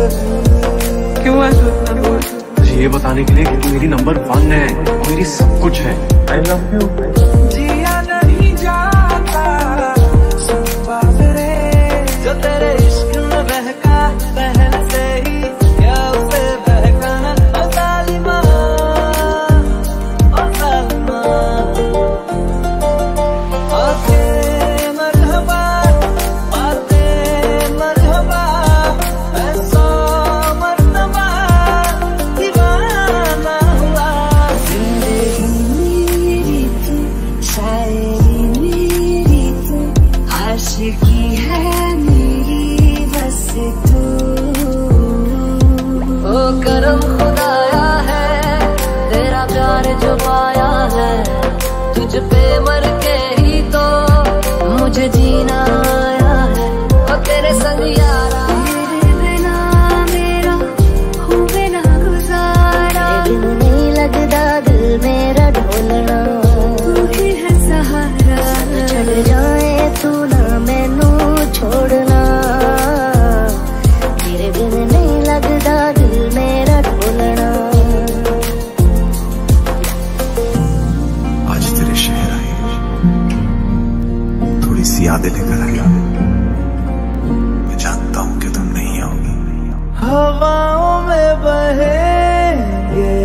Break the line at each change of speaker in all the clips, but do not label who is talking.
क्यों आज
मुझे ये बताने के लिए कि तू मेरी नंबर वन है मेरी सब कुछ है। आई लव यू
जिया नहीं जाता बाबरे जो तेरे इश्क में बहका बहन है
मेरी, बस तू।
ओ करम खुदाया है, तेरा प्यार जो पाया है, तुझ पे
यादें लेकर आई। मैं जानता हूँ कि तुम नहीं आओगी।
हवाओं में बहेंगे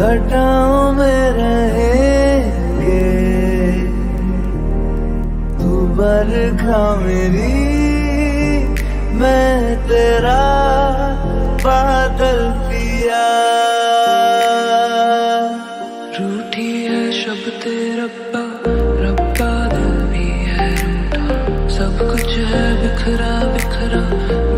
घटाओं में रहेंगे तू बरखा मेरी, मैं तेरा बादल पिया। रूठी है शब्द रब्बा coulda, coulda